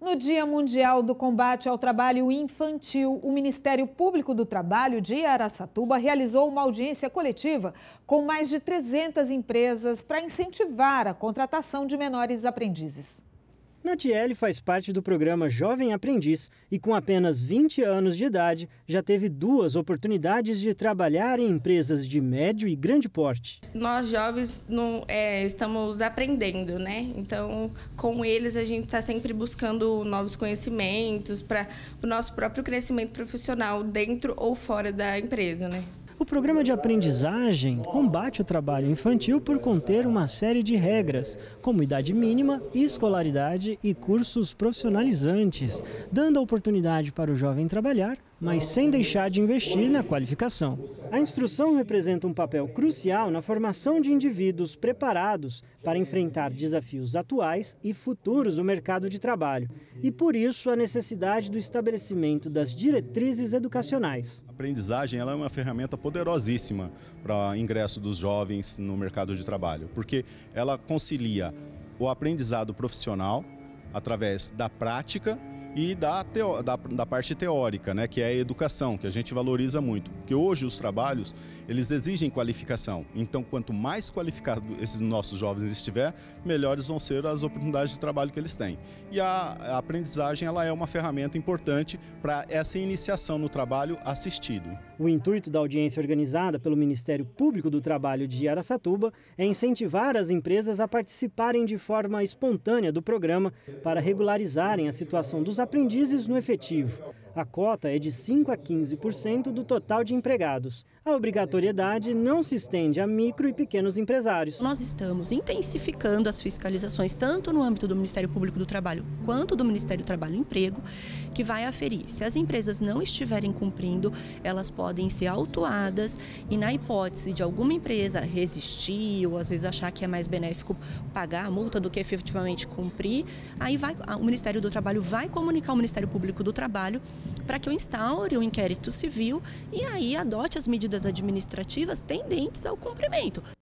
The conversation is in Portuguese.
No Dia Mundial do Combate ao Trabalho Infantil, o Ministério Público do Trabalho de Araçatuba realizou uma audiência coletiva com mais de 300 empresas para incentivar a contratação de menores aprendizes. Natiele faz parte do programa Jovem Aprendiz e, com apenas 20 anos de idade, já teve duas oportunidades de trabalhar em empresas de médio e grande porte. Nós jovens é, estamos aprendendo, né? Então, com eles, a gente está sempre buscando novos conhecimentos para o nosso próprio crescimento profissional dentro ou fora da empresa, né? O programa de aprendizagem combate o trabalho infantil por conter uma série de regras, como idade mínima, escolaridade e cursos profissionalizantes, dando a oportunidade para o jovem trabalhar, mas sem deixar de investir na qualificação. A instrução representa um papel crucial na formação de indivíduos preparados para enfrentar desafios atuais e futuros do mercado de trabalho, e por isso a necessidade do estabelecimento das diretrizes educacionais. A aprendizagem ela é uma ferramenta poderosíssima para o ingresso dos jovens no mercado de trabalho, porque ela concilia o aprendizado profissional através da prática e da, teo, da, da, parte teórica, né, que é a educação, que a gente valoriza muito. Porque hoje os trabalhos, eles exigem qualificação. Então, quanto mais qualificado esses nossos jovens estiver, melhores vão ser as oportunidades de trabalho que eles têm. E a, a aprendizagem, ela é uma ferramenta importante para essa iniciação no trabalho assistido. O intuito da audiência organizada pelo Ministério Público do Trabalho de Araçatuba é incentivar as empresas a participarem de forma espontânea do programa para regularizarem a situação dos aprendizes no efetivo. A cota é de 5 a 15% do total de empregados. A obrigatoriedade não se estende a micro e pequenos empresários. Nós estamos intensificando as fiscalizações tanto no âmbito do Ministério Público do Trabalho quanto do Ministério do Trabalho e Emprego, que vai aferir. Se as empresas não estiverem cumprindo, elas podem ser autuadas e na hipótese de alguma empresa resistir ou às vezes achar que é mais benéfico pagar a multa do que efetivamente cumprir, aí vai, o Ministério do Trabalho vai comunicar ao Ministério Público do Trabalho para que eu instaure o um inquérito civil e aí adote as medidas administrativas tendentes ao cumprimento.